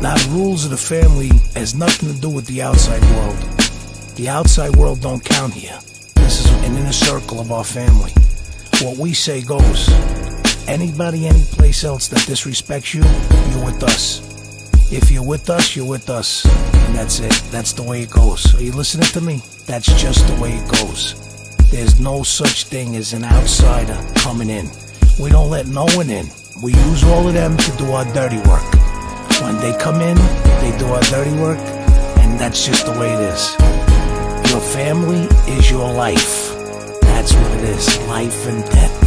Now, the rules of the family has nothing to do with the outside world. The outside world don't count here. This is an inner circle of our family. What we say goes. Anybody, any place else that disrespects you, you're with us. If you're with us, you're with us. And that's it. That's the way it goes. Are you listening to me? That's just the way it goes. There's no such thing as an outsider coming in. We don't let no one in. We use all of them to do our dirty work. When they come in, they do our dirty work, and that's just the way it is. Your family is your life. That's what it is life and death.